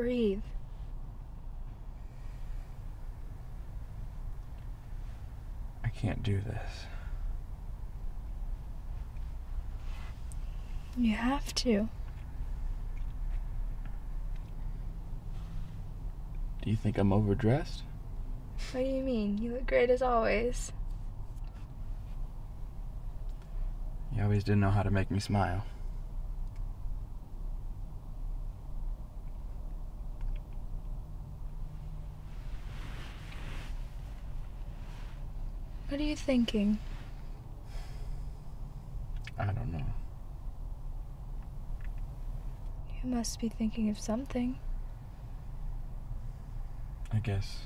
breathe. I can't do this. You have to. Do you think I'm overdressed? What do you mean? You look great as always. You always didn't know how to make me smile. What are you thinking? I don't know. You must be thinking of something. I guess.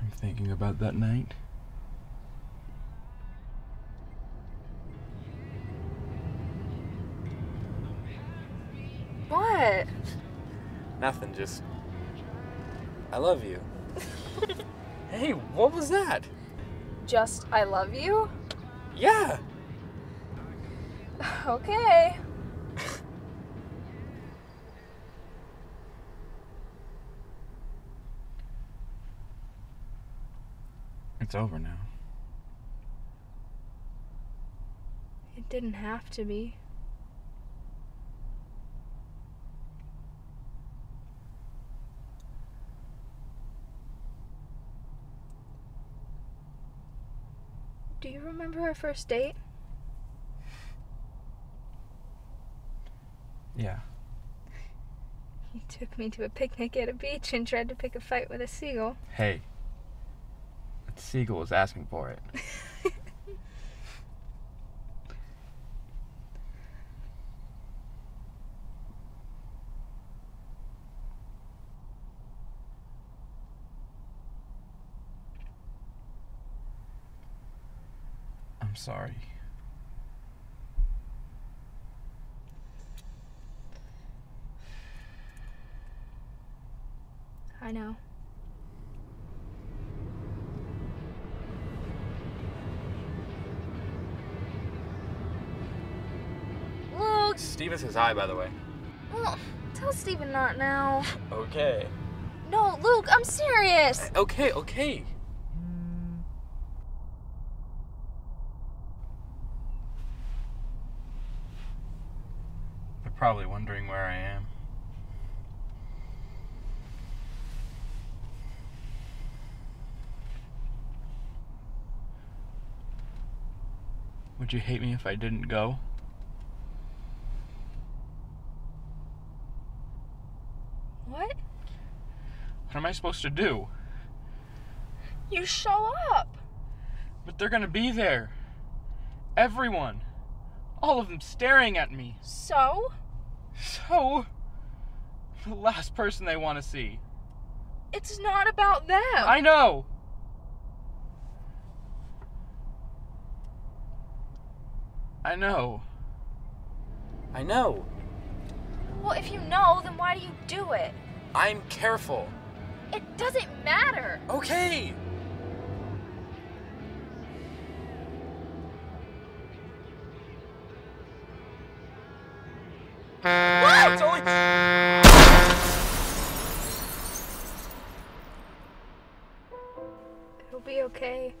I'm thinking about that night. What? Nothing, just. I love you. hey, what was that? Just I love you? Yeah! Okay. It's over now. It didn't have to be. Do you remember our first date? Yeah. He took me to a picnic at a beach and tried to pick a fight with a seagull. Hey. That seagull was asking for it. I'm sorry. I know. Luke! Steven says hi, by the way. Well, tell Steven not now. Okay. No, Luke, I'm serious! Okay, okay. Probably wondering where I am. Would you hate me if I didn't go? What? What am I supposed to do? You show up! But they're gonna be there. Everyone. All of them staring at me. So? So, the last person they want to see. It's not about them! I know. I know. I know. Well, if you know, then why do you do it? I'm careful. It doesn't matter! Okay. It'll be okay.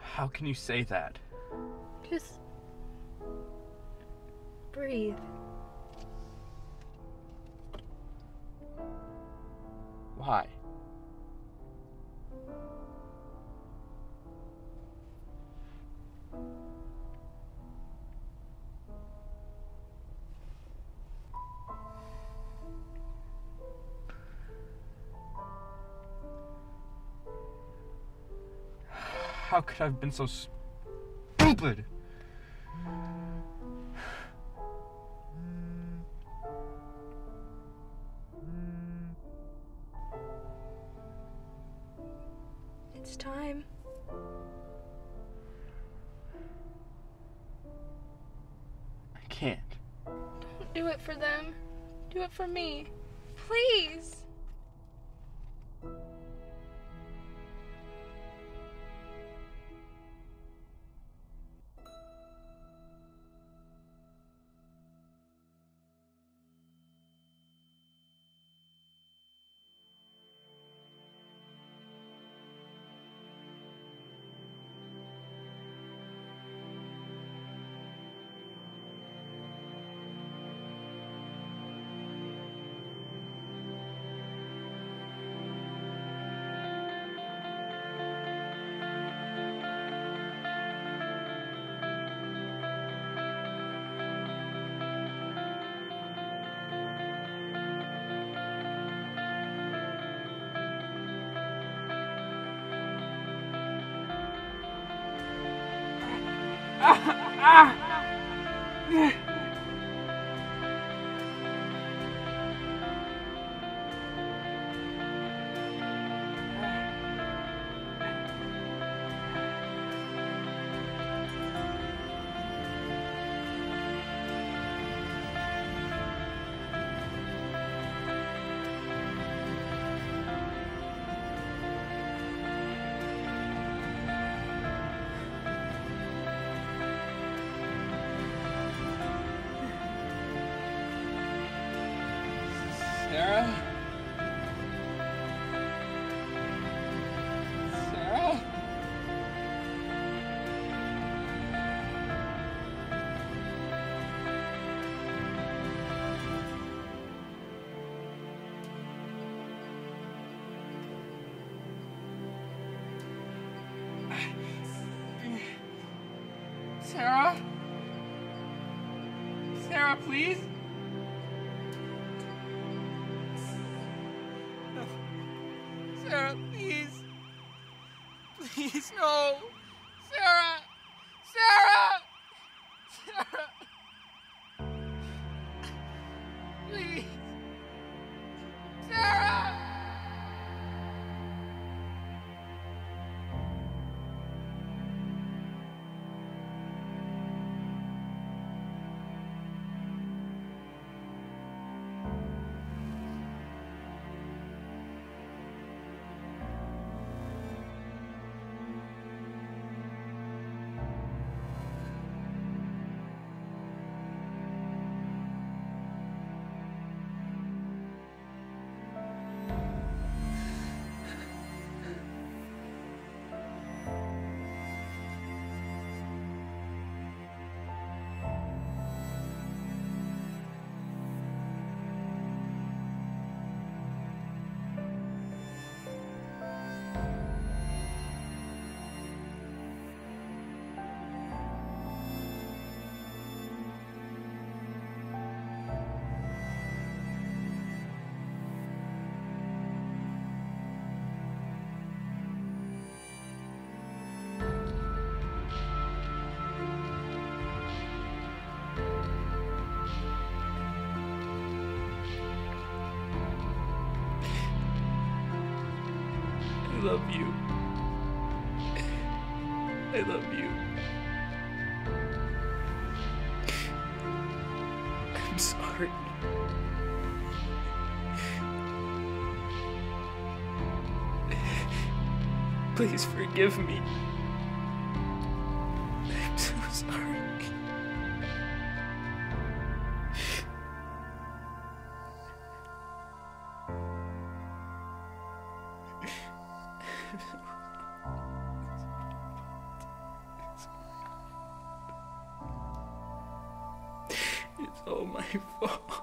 How can you say that? Just breathe. Why? How could I have been so stupid? It's time. I can't. Don't do it for them. Do it for me. Please. Sarah? Sarah? Sarah, please? Sarah, please. Please, no. Love you. I love you. I'm sorry. Please forgive me. All my fault.